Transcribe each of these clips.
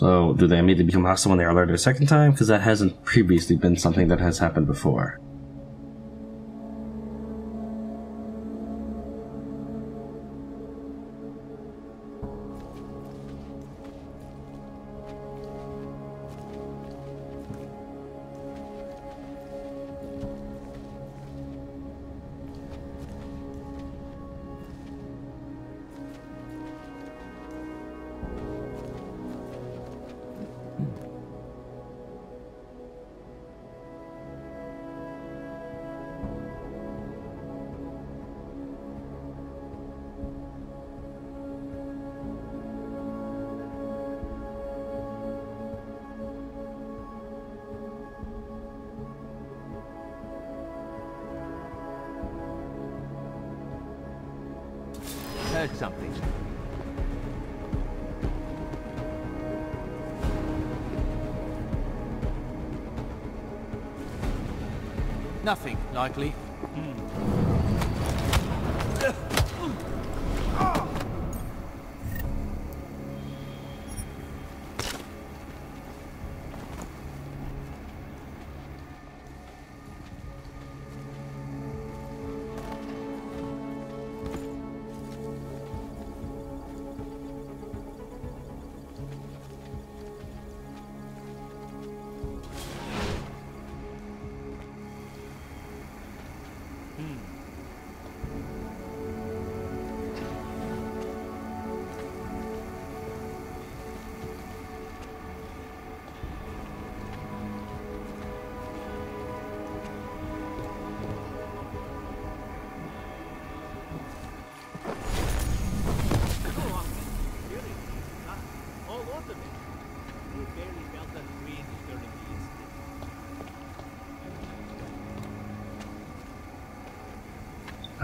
So, do they immediately become hostile when they are alerted a second time? Because that hasn't previously been something that has happened before.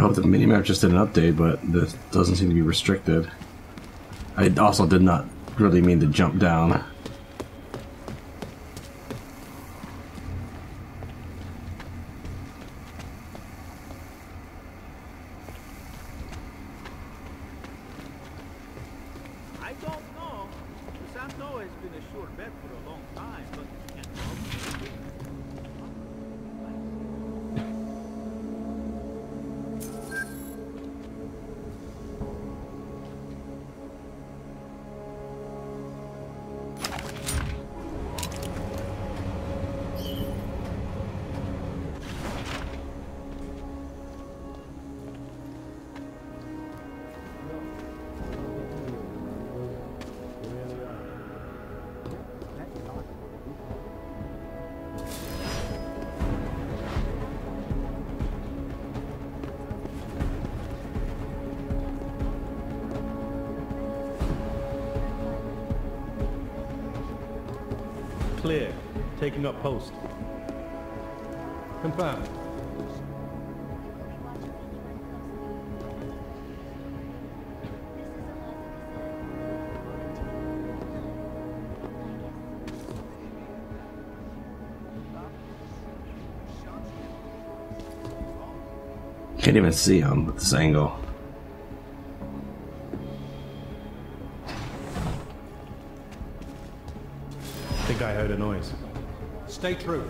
Hope the minimap just did an update, but this doesn't seem to be restricted. I also did not really mean to jump down. Can't even see him with this angle. think I heard a noise. Stay true.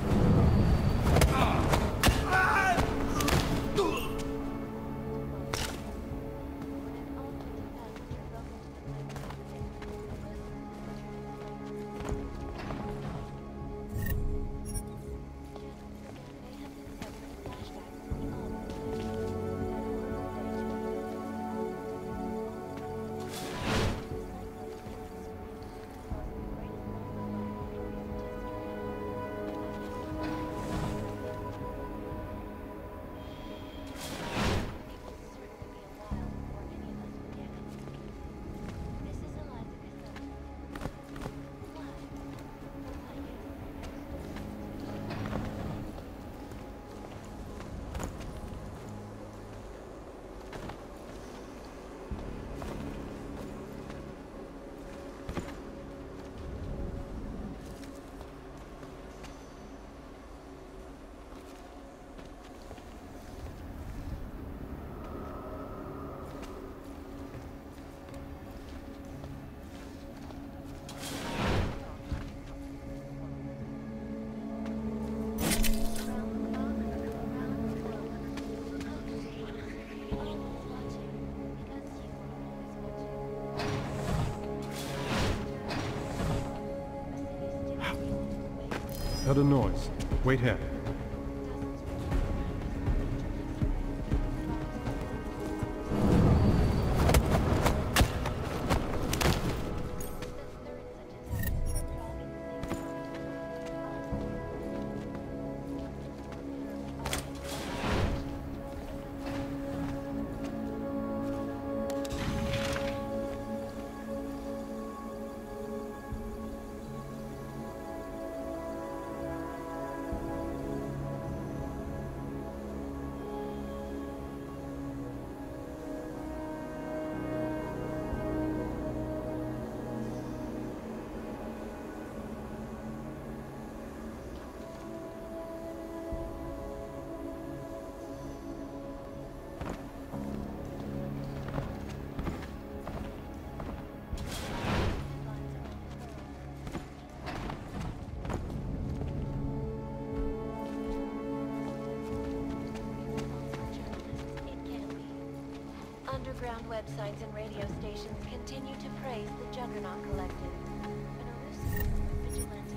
Heard a noise. Wait here. Underground websites and radio stations continue to praise the Juggernaut Collective. An elusive vigilante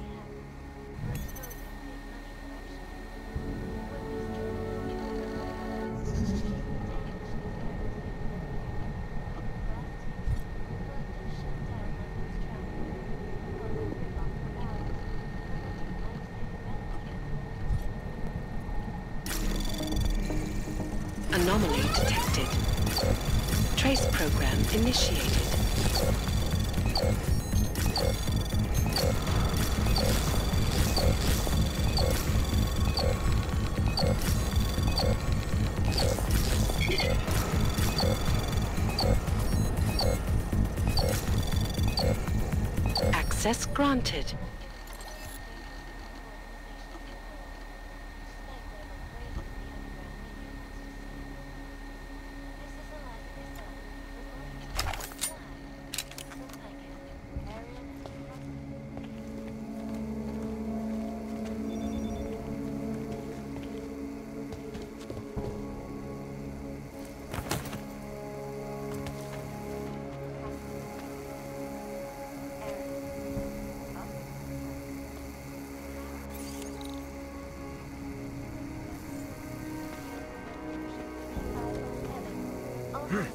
Anomaly. Trace program initiated. Access granted. Human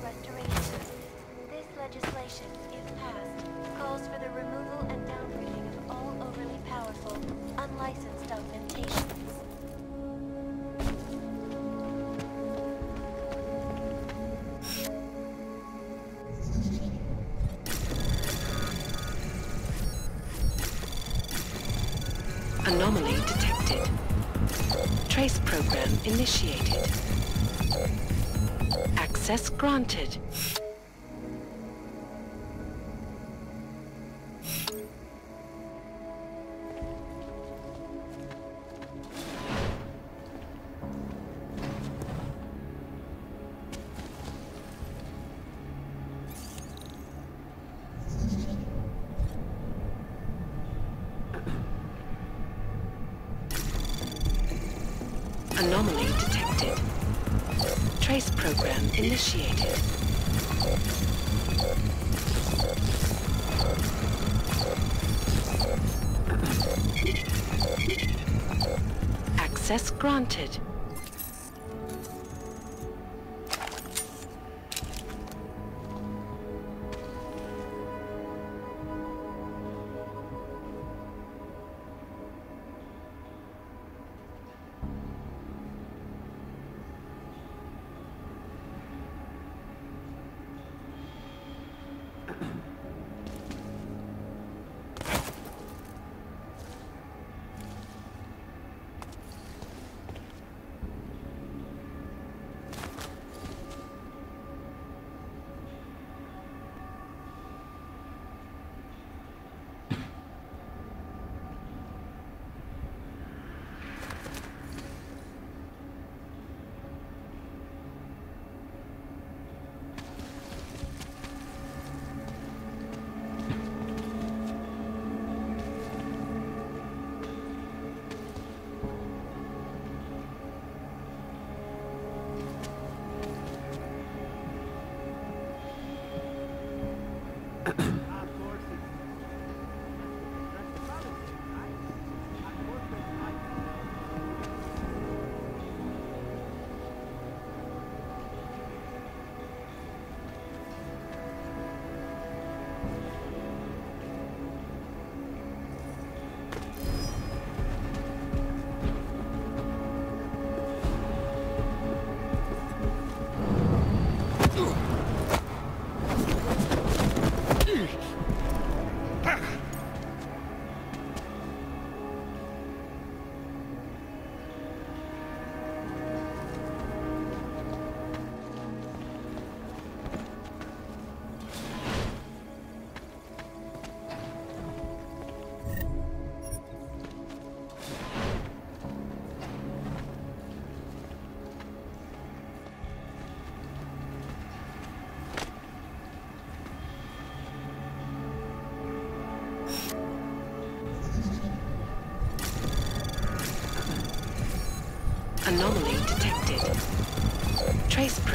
restoration. This legislation, if passed, calls for the removal and downgrading of all overly powerful, unlicensed augmentations. Anomaly detected. Trace program initiated. Access granted.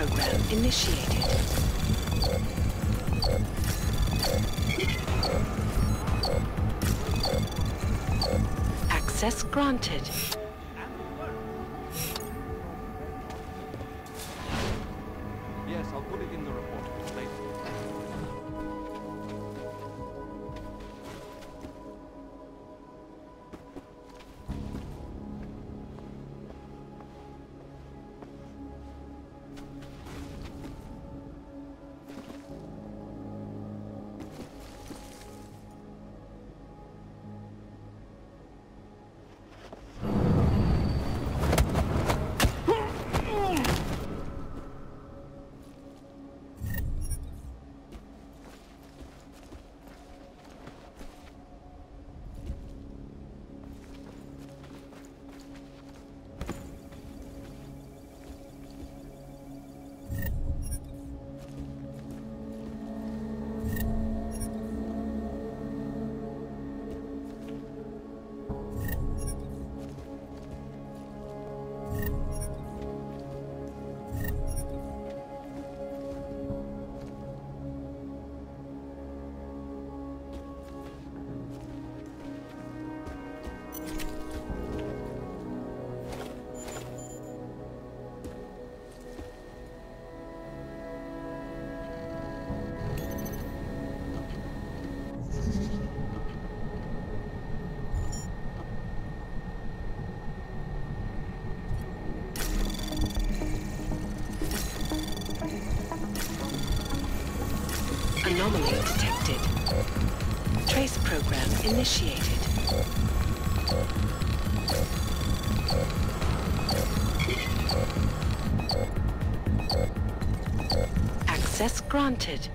Program initiated. Access granted. Anomaly detected. Trace program initiated. Access granted.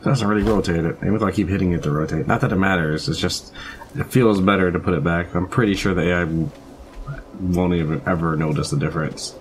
It doesn't really rotate it, even though I keep hitting it to rotate. Not that it matters, it's just it feels better to put it back. I'm pretty sure the AI won't even ever notice the difference.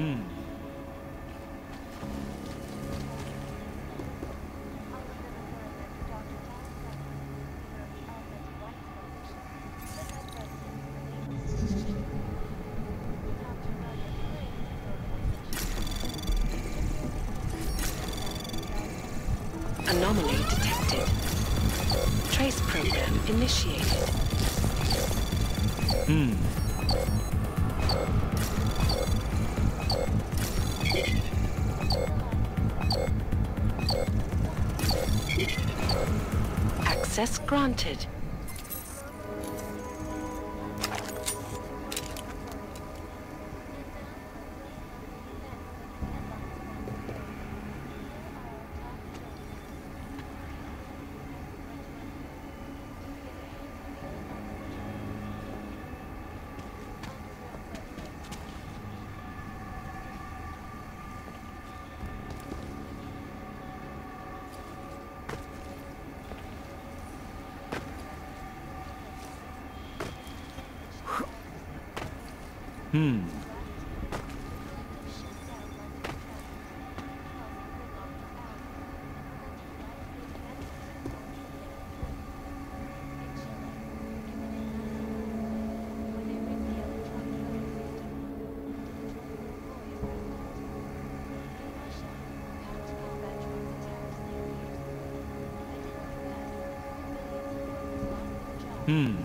Hmm. Anomaly detected. Trace program initiated. Hmm. Access granted. 嗯。嗯。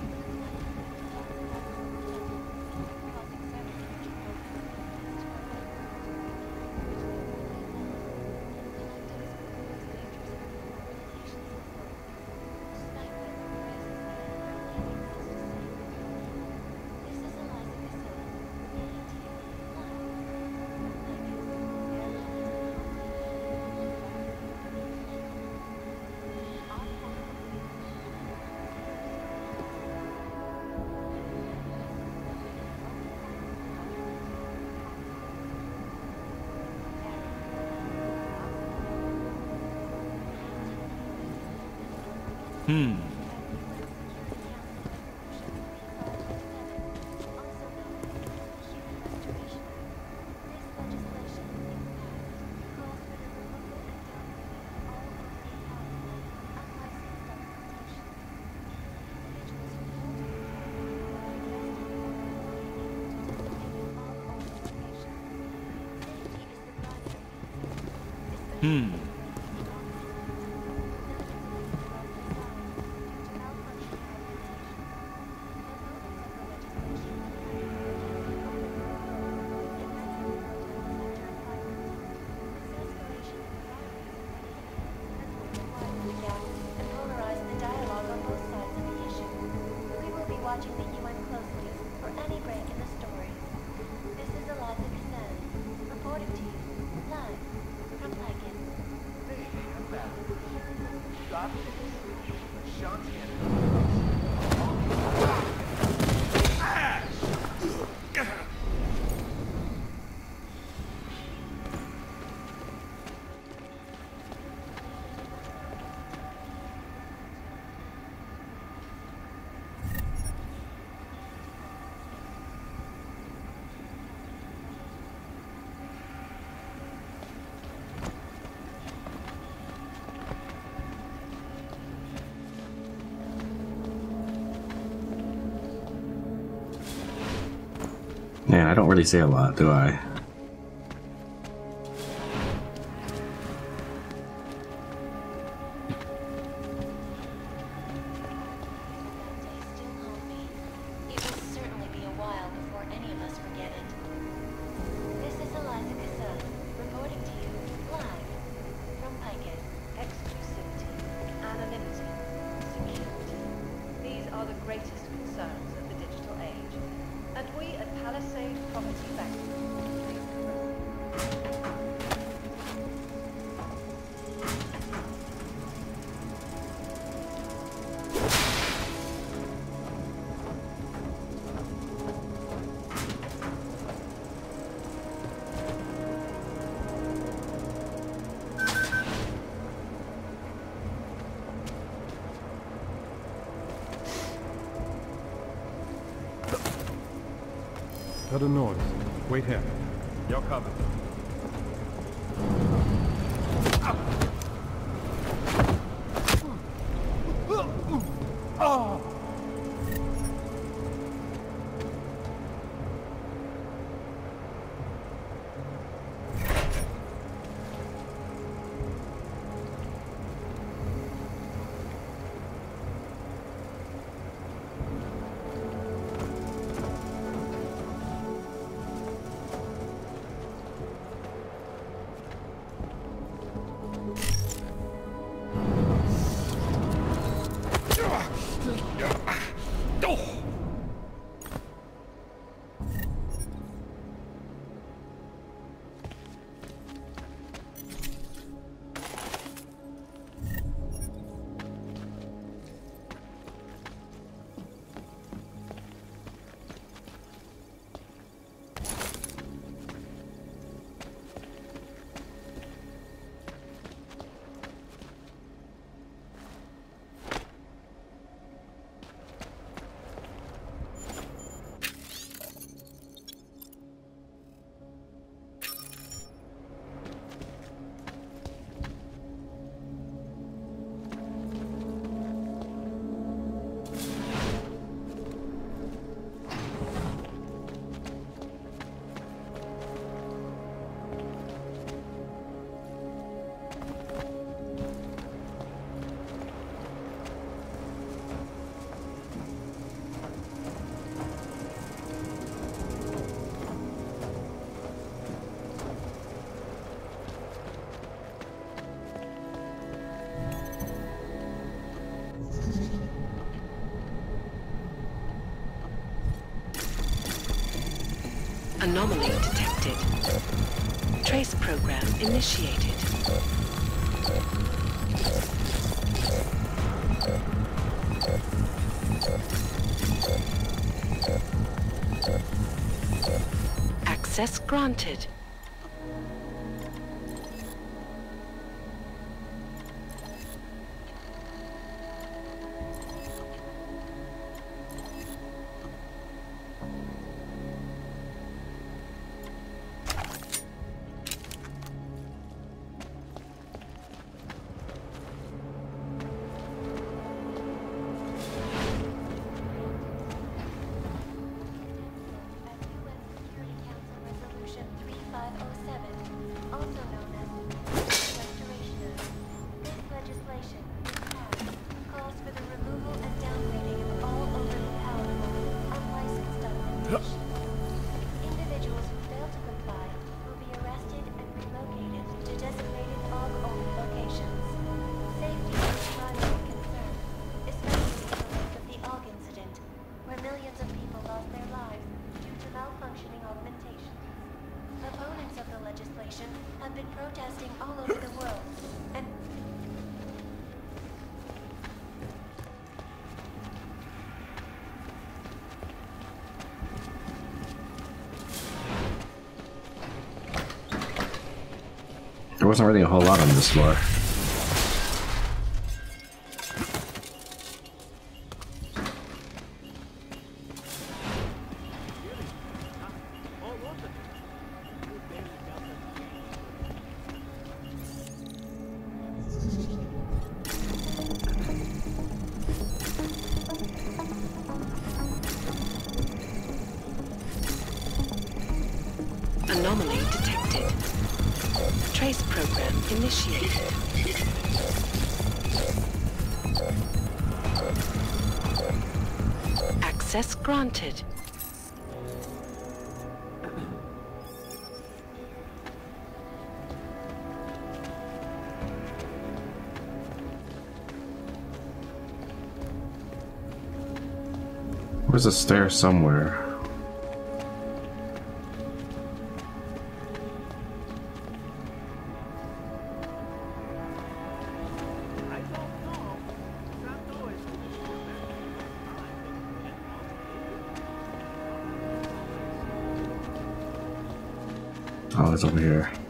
Hmm. Hmm. Man, I don't really say a lot, do I? Anomaly detected. Trace program initiated. Access granted. wasn't really a whole lot on this floor. There's a stair somewhere. Oh, it's over here.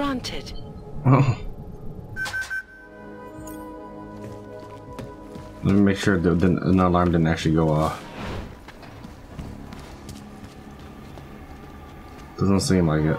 Granted. Oh. Let me make sure the, the, an alarm didn't actually go off. Doesn't seem like it.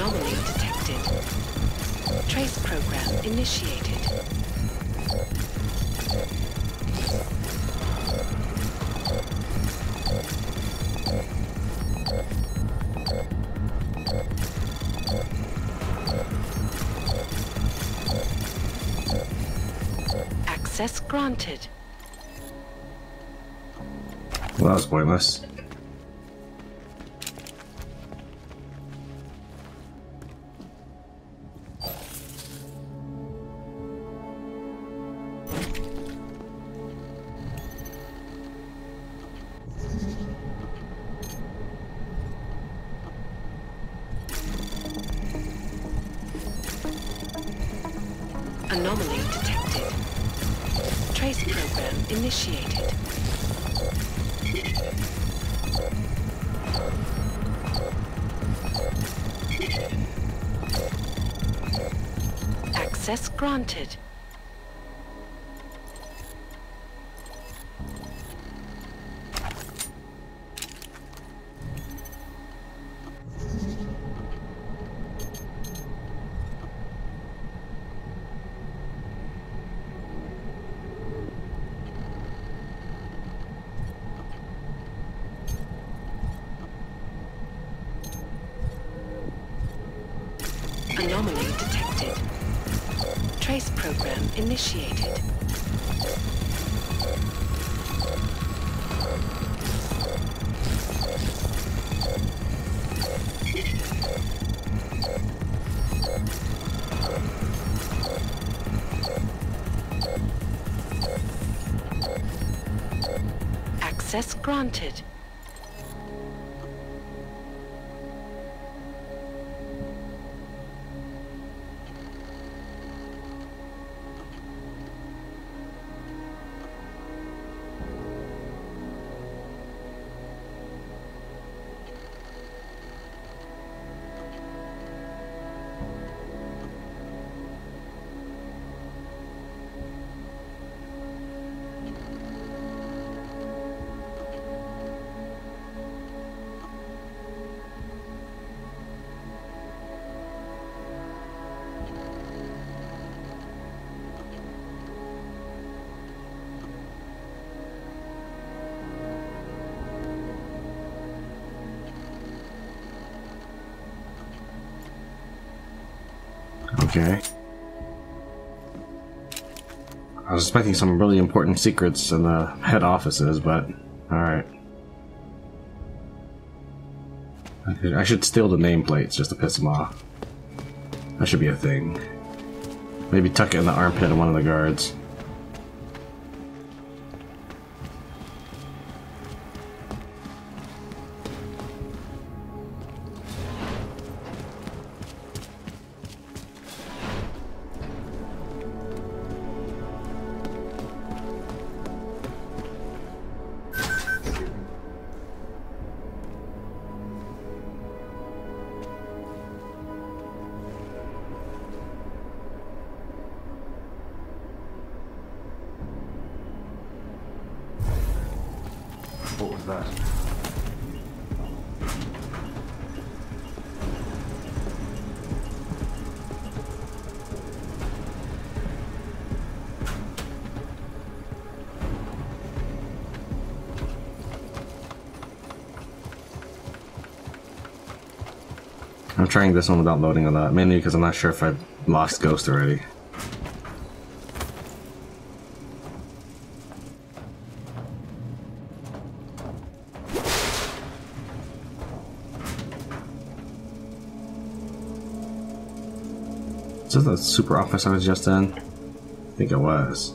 Anomaly detected. Trace program initiated. Access granted. Well, that was pointless. Trace program initiated. Access granted. Okay. I was expecting some really important secrets in the head offices, but alright. I I should steal the nameplates just to piss them off. That should be a thing. Maybe tuck it in the armpit of one of the guards. That? I'm trying this one without loading a lot, mainly because I'm not sure if I've lost Ghost already. The super office I was just in? I think it was.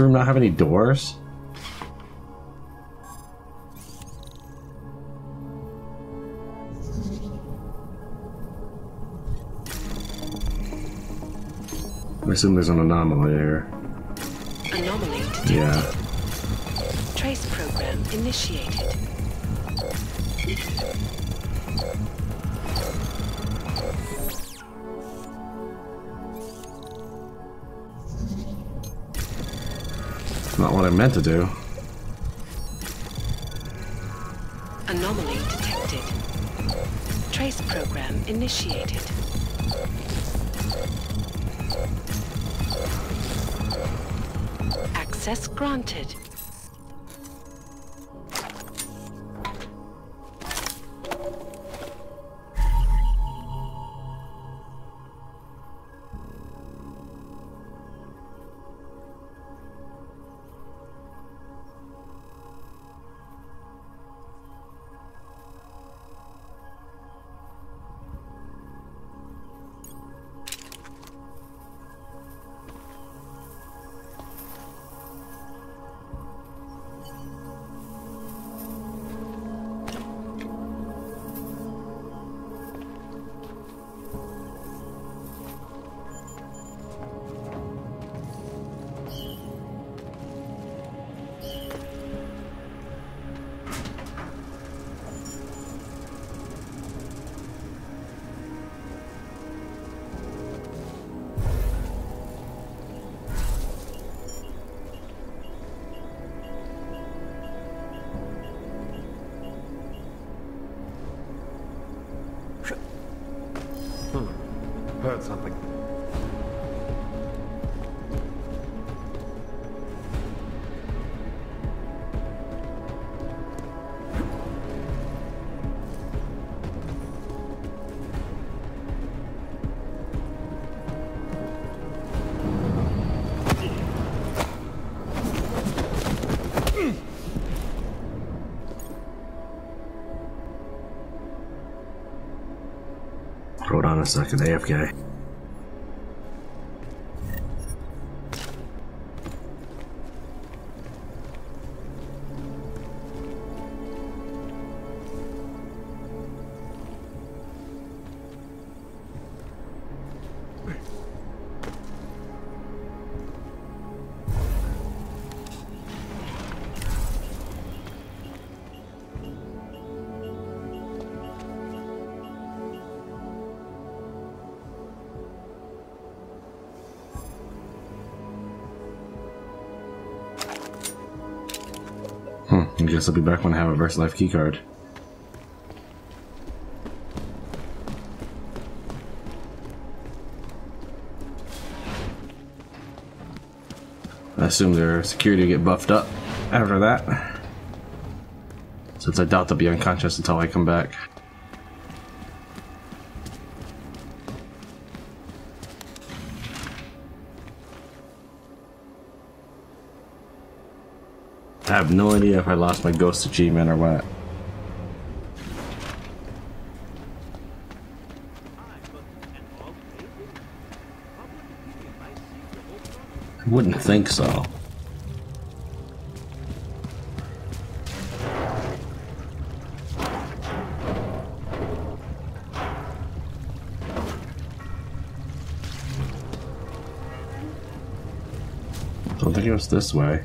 Room not have any doors? I assume there's an anomaly here. Anomaly detected. Yeah. Trace program initiated. Not what I meant to do. Anomaly detected. Trace program initiated. Access granted. On a second, AFK. I'll be back when I have a VersaLife keycard. I assume their security will get buffed up after that. Since I doubt they'll be unconscious until I come back. Have no idea if I lost my ghost achievement or what. I wouldn't think so. Don't think it was this way.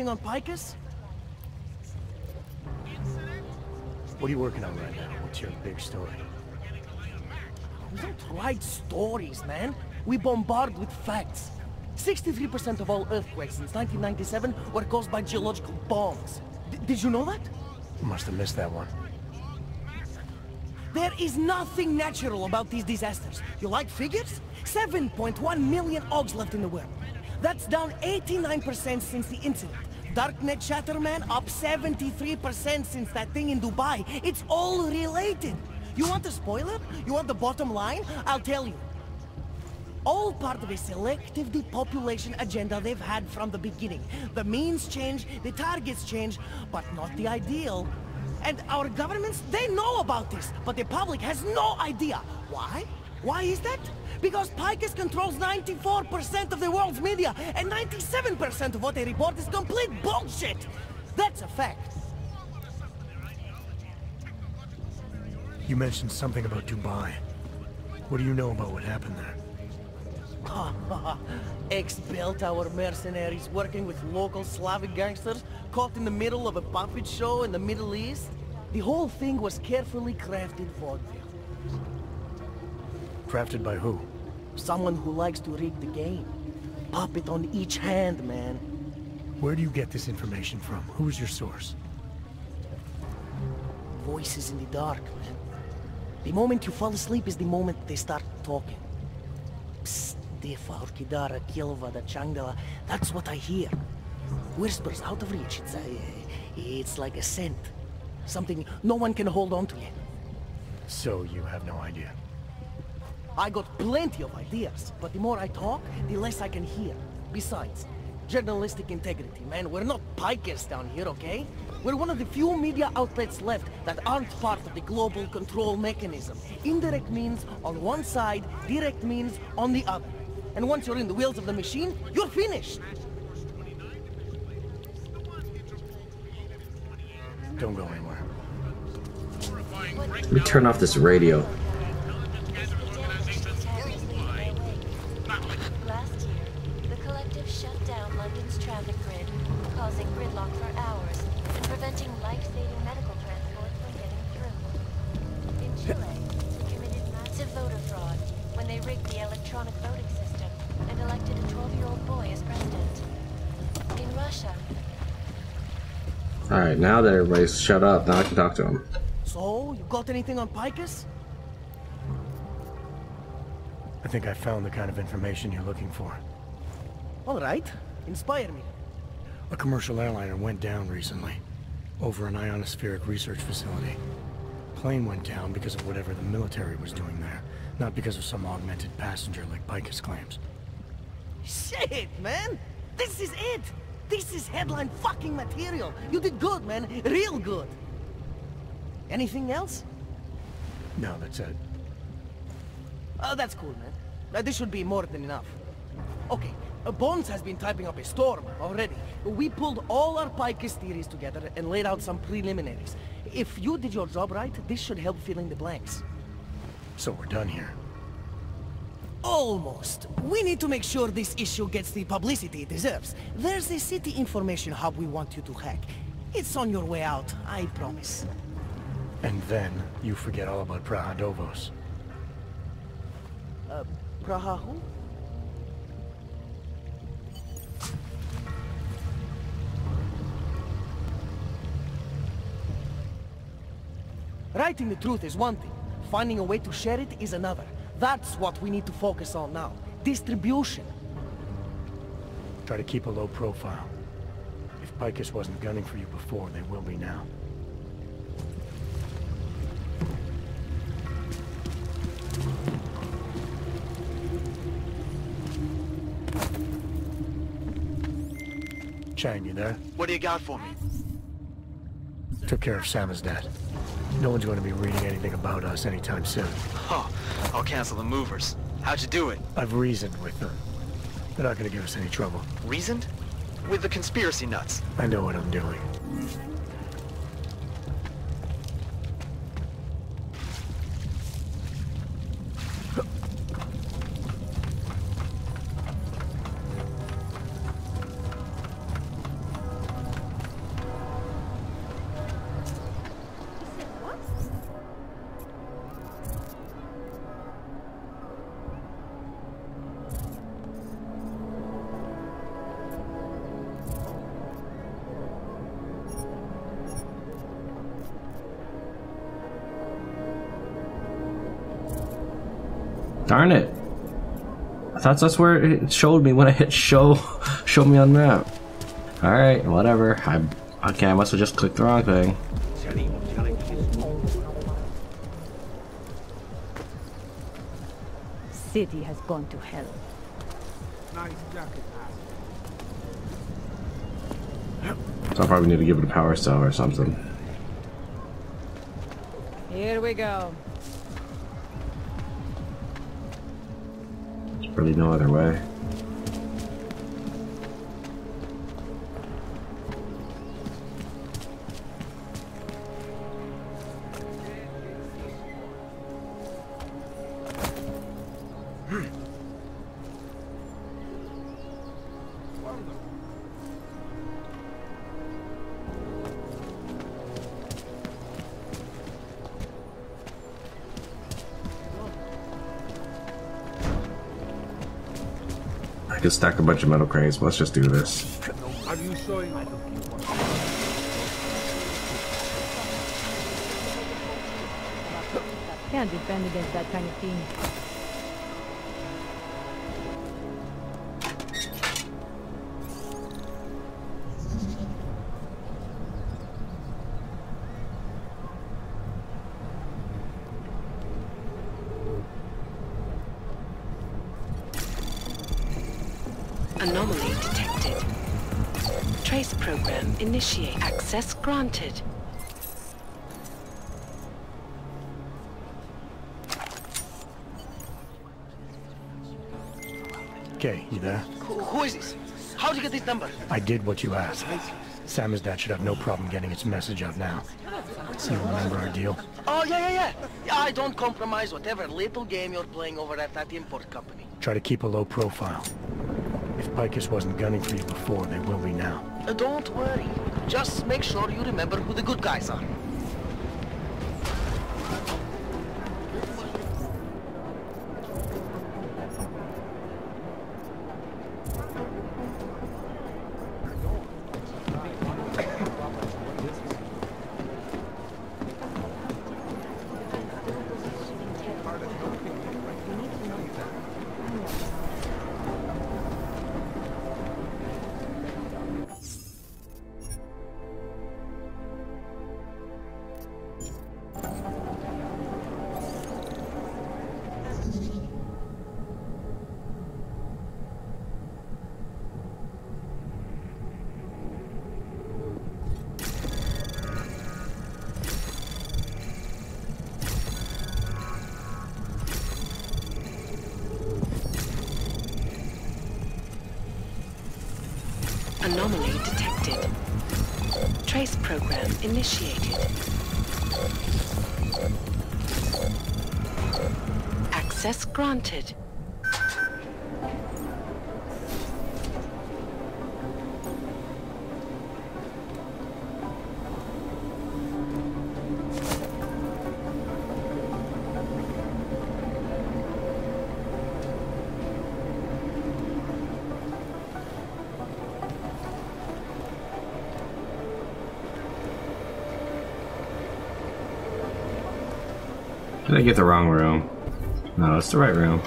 anything on Picus? What are you working on right now? What's your big story? We don't write stories, man. We bombard with facts. 63% of all earthquakes since 1997 were caused by geological bombs. D- did you know that? You must have missed that one. There is nothing natural about these disasters. You like figures? 7.1 million OGs left in the world. That's down 89% since the incident. Darknet Chatterman up 73% since that thing in Dubai. It's all related. You want a spoiler? You want the bottom line? I'll tell you. All part of a selective depopulation agenda they've had from the beginning. The means change, the targets change, but not the ideal. And our governments, they know about this, but the public has no idea. Why? Why is that? Because Picus controls 94% of the world's media, and 97% of what they report is complete bullshit! That's a fact. You mentioned something about Dubai. What do you know about what happened there? Ex-Belltower mercenaries working with local Slavic gangsters caught in the middle of a puppet show in the Middle East. The whole thing was carefully crafted vaudeville. Crafted by who? Someone who likes to rig the game. Puppet on each hand, man. Where do you get this information from? Who's your source? Voices in the dark, man. The moment you fall asleep is the moment they start talking. Psst, Defa, Orkidara, Kilvada, Changdala. That's what I hear. Whispers out of reach. It's, a, it's like a scent. Something no one can hold on to yet. So you have no idea. I got plenty of ideas, but the more I talk, the less I can hear. Besides, journalistic integrity, man. We're not pikers down here, okay? We're one of the few media outlets left that aren't part of the global control mechanism. Indirect means on one side, direct means on the other. And once you're in the wheels of the machine, you're finished. Don't go anywhere. Let me turn off this radio. Alright, now that everybody's shut up, now I can talk to them. So, you got anything on Picus? I think I found the kind of information you're looking for. All right, inspire me. A commercial airliner went down recently, over an ionospheric research facility. Plane went down because of whatever the military was doing there, not because of some augmented passenger like Picus claims. Shit, man! This is it! This is headline fucking material! You did good, man. Real good. Anything else? No, that's it. Oh, that's cool, man. Uh, this should be more than enough. Okay, uh, Bones has been typing up a storm already. We pulled all our Picus theories together and laid out some preliminaries. If you did your job right, this should help fill in the blanks. So we're done here. Almost. We need to make sure this issue gets the publicity it deserves. There's a city information hub we want you to hack. It's on your way out, I promise. And then you forget all about Praha Dovos. Uh, Praha who? Writing the truth is one thing. Finding a way to share it is another. That's what we need to focus on now. Distribution. Try to keep a low profile. If Picus wasn't gunning for you before, they will be now. Chang, you there? What do you got for me? Took care of Sam's dad. No one's going to be reading anything about us anytime soon. Oh, I'll cancel the movers. How'd you do it? I've reasoned with them. They're not going to give us any trouble. Reasoned? With the conspiracy nuts. I know what I'm doing. I thought that's where it showed me when I hit show show me on map. Alright, whatever. I okay, I must have just clicked the wrong thing. City has gone to hell. Nice jacket. So I probably need to give it a power cell or something. Here we go. Really no other way. I could stack a bunch of metal cranes. Let's just do this. Can't defend against that kind of thing. Anomaly detected. Trace program initiate. Access granted. Okay, you there? Who, who is this? How'd you get this number? I did what you asked. Samizdat should have no problem getting its message out now. You remember our deal? Oh, yeah, yeah, yeah. Yeah, I don't compromise whatever little game you're playing over at that import company. Try to keep a low profile. If Picus wasn't gunning for you before, they will be now. Uh, don't worry. Just make sure you remember who the good guys are. Did I get the wrong room? No, it's the right room.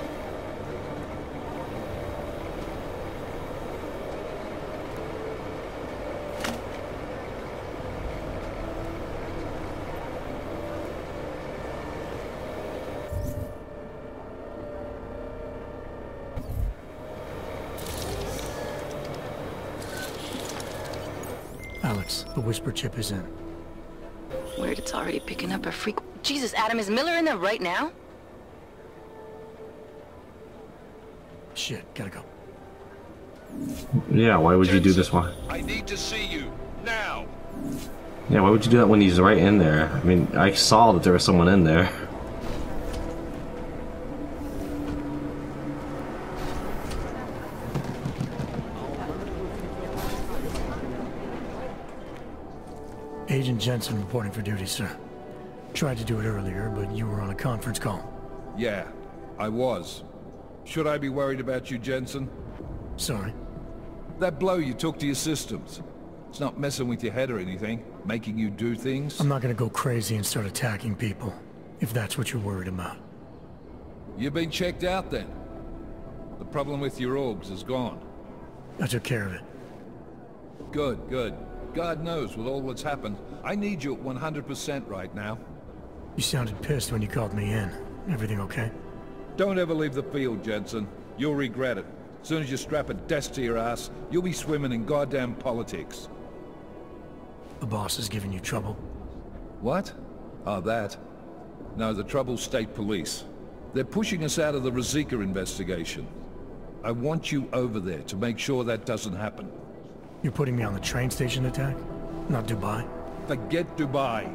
Alex, the whisper chip is in. Weird, it's already picking up a freak Jesus, Adam, is Miller in there right now? Shit, gotta go. Yeah, why would you do this one? I need to see you now. Yeah, why would you do that when he's right in there? I mean, I saw that there was someone in there. Agent Jensen reporting for duty, sir. Tried to do it earlier, but you were on a conference call. Yeah, I was. Should I be worried about you, Jensen? Sorry. That blow you took to your systems. It's not messing with your head or anything, making you do things. I'm not gonna go crazy and start attacking people, if that's what you're worried about. You've been checked out then. The problem with your augs is gone. I took care of it. Good, good. God knows with all that's happened, I need you at 100% right now. You sounded pissed when you called me in. Everything okay? Don't ever leave the field, Jensen. You'll regret it. As soon as you strap a desk to your ass, you'll be swimming in goddamn politics. The boss is giving you trouble. What? Oh, that. No, the trouble's state police. They're pushing us out of the Ruzicka investigation. I want you over there to make sure that doesn't happen. You're putting me on the train station attack? Not Dubai? Forget Dubai.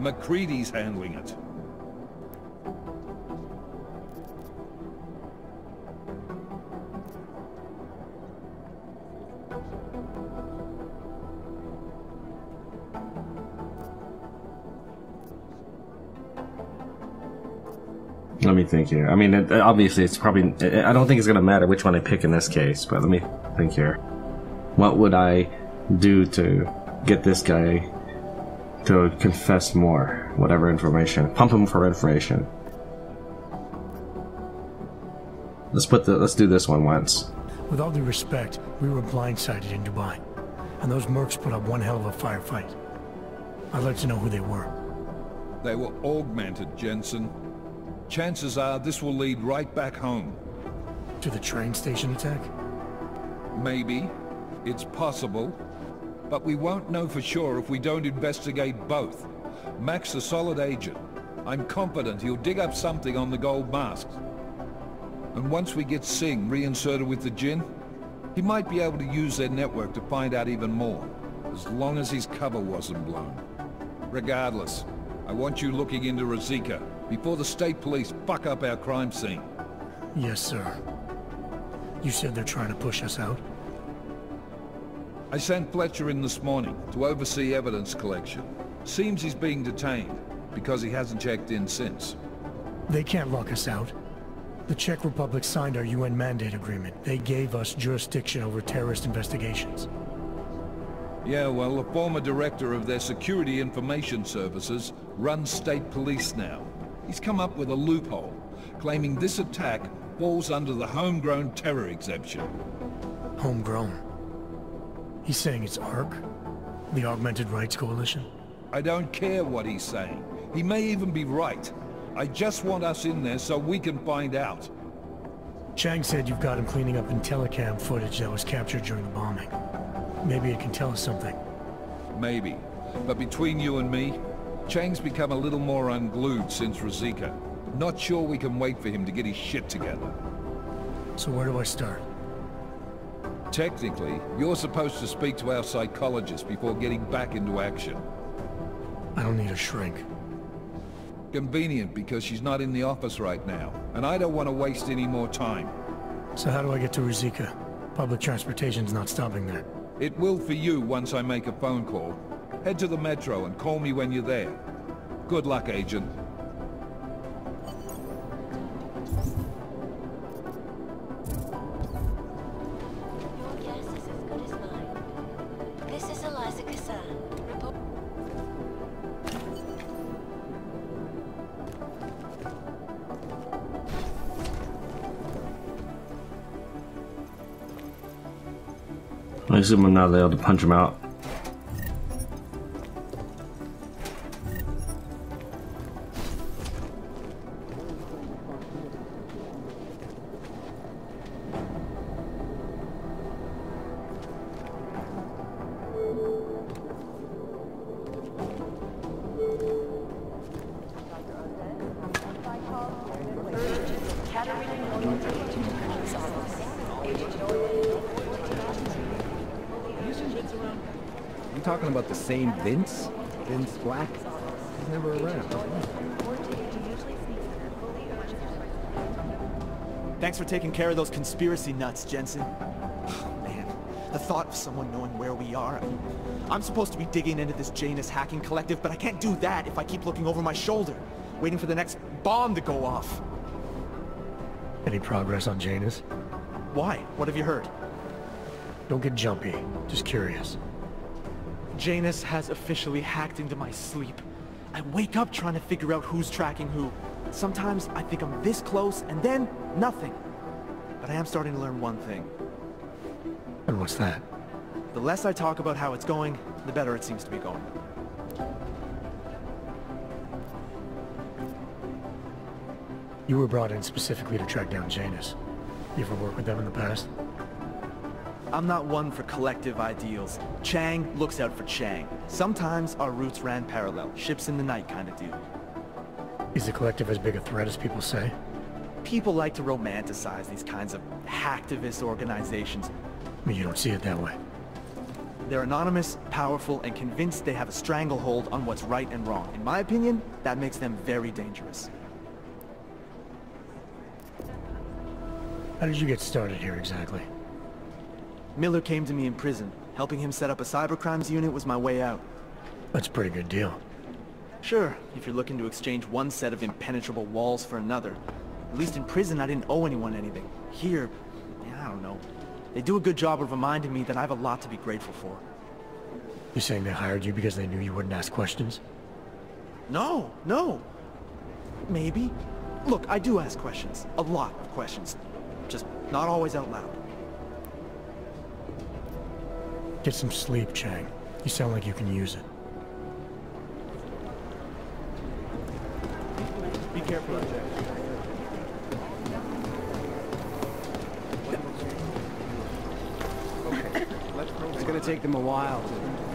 MacReady's handling it. Let me think here. I mean, it, obviously, it's probably. I don't think it's gonna matter which one I pick in this case, but let me think here. What would I do to get this guy to confess more? Whatever information, pump him for information. Let's put the. Let's do this one once. With all due respect, we were blindsided in Dubai. And those mercs put up one hell of a firefight. I'd like to know who they were. They were augmented, Jensen. Chances are this will lead right back home. To the train station attack? Maybe. It's possible. But we won't know for sure if we don't investigate both. Mac's a solid agent. I'm confident he'll dig up something on the gold masks. And once we get Singh reinserted with the Jinn, he might be able to use their network to find out even more, as long as his cover wasn't blown. Regardless, I want you looking into Ruzicka before the state police fuck up our crime scene. Yes, sir. You said they're trying to push us out? I sent Fletcher in this morning to oversee evidence collection. Seems he's being detained, because he hasn't checked in since. They can't lock us out. The Czech Republic signed our UN mandate agreement. They gave us jurisdiction over terrorist investigations. Yeah, well, the former director of their security information services runs state police now. He's come up with a loophole, claiming this attack falls under the homegrown terror exemption. Homegrown? He's saying it's ARC? The Augmented Rights Coalition? I don't care what he's saying. He may even be right. I just want us in there so we can find out. Chang said you've got him cleaning up Intellicam footage that was captured during the bombing. Maybe it can tell us something. Maybe. But between you and me, Chang's become a little more unglued since Ruzicka. Not sure we can wait for him to get his shit together. So where do I start? Technically, you're supposed to speak to our psychologist before getting back into action. I don't need a shrink. Convenient because she's not in the office right now, and I don't want to waste any more time. So how do I get to Ruzicka? Public transportation's not stopping there. It will for you once I make a phone call. Head to the metro and call me when you're there. Good luck, Agent. I assume I'm not able to punch him out. You talking about the same Vince? Vince Black? He's never around. Thanks for taking care of those conspiracy nuts, Jensen. Oh, Man, the thought of someone knowing where we are. I'm supposed to be digging into this Janus hacking collective, but I can't do that if I keep looking over my shoulder, waiting for the next bomb to go off. Any progress on Janus? Why? What have you heard? Don't get jumpy. Just curious. Janus has officially hacked into my sleep. I wake up trying to figure out who's tracking who. Sometimes I think I'm this close, and then nothing. But I am starting to learn one thing. And what's that? The less I talk about how it's going, the better it seems to be going. You were brought in specifically to track down Janus. You ever worked with them in the past? I'm not one for collective ideals. Chang looks out for Chang. Sometimes our routes ran parallel, ships in the night kind of deal. Is the collective as big a threat as people say? People like to romanticize these kinds of hacktivist organizations. But you don't see it that way. They're anonymous, powerful, and convinced they have a stranglehold on what's right and wrong. In my opinion, that makes them very dangerous. How did you get started here exactly? Miller came to me in prison. Helping him set up a cybercrimes unit was my way out. That's a pretty good deal. Sure, if you're looking to exchange one set of impenetrable walls for another. At least in prison I didn't owe anyone anything. Here, yeah, I don't know. They do a good job of reminding me that I have a lot to be grateful for. You're saying they hired you because they knew you wouldn't ask questions? No, no. Maybe. Look, I do ask questions. A lot of questions. Just not always out loud. Get some sleep, Chang. You sound like you can use it. Be careful out there. It's gonna take them a while to...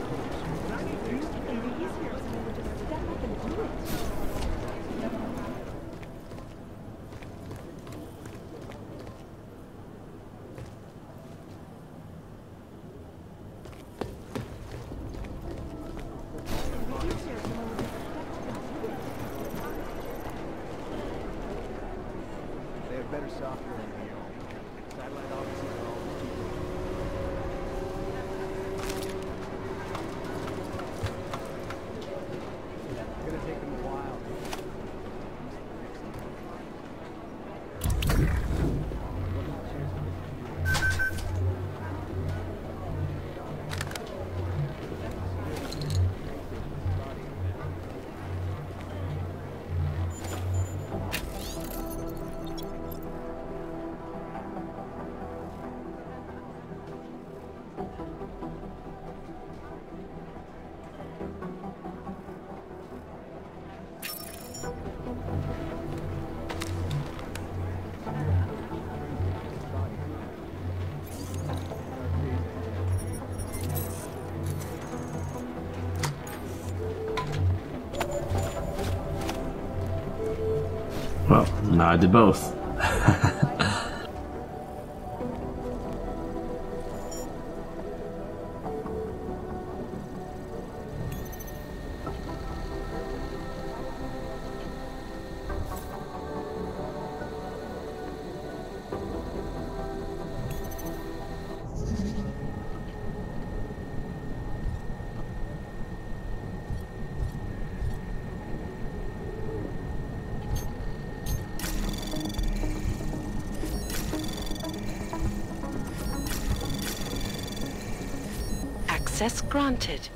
I did both. Access granted.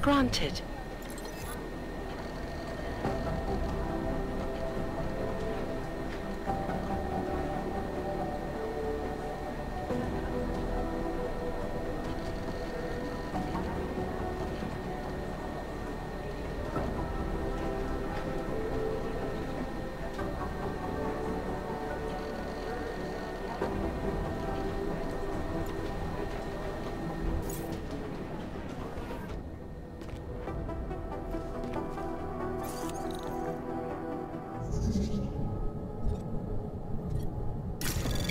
Granted.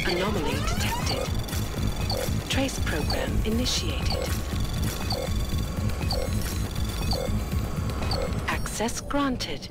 Anomaly detected. Trace program initiated. Access granted.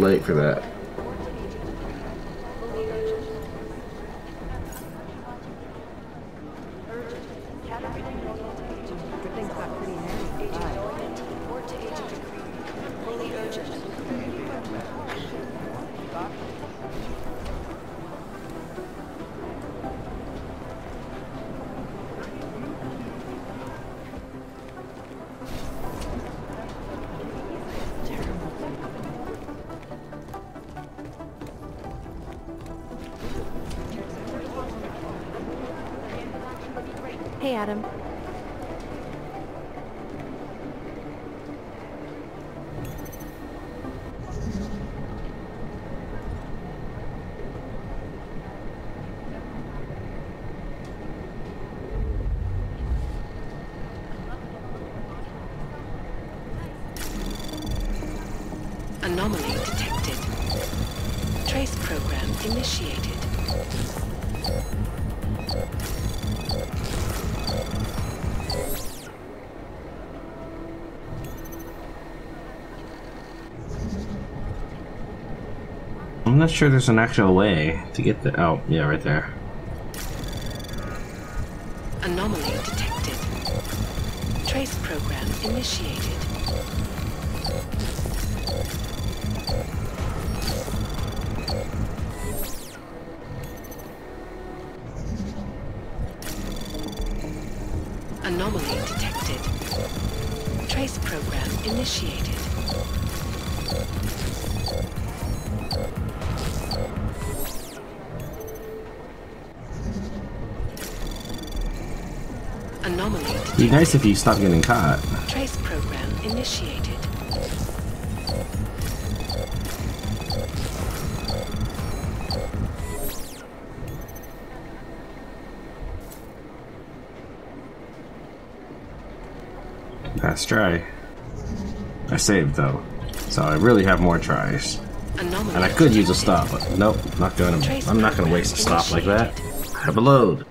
Late for that. Hey, Adam. I'm not sure there's an actual way to get the. Oh, yeah, right there. Nice if you stop getting caught. Trace program initiated. Last try. I saved though, so I really have more tries. Anomaly And I could use a stop, but nope, not going to. I'm not going to waste a stop like that. Have a load.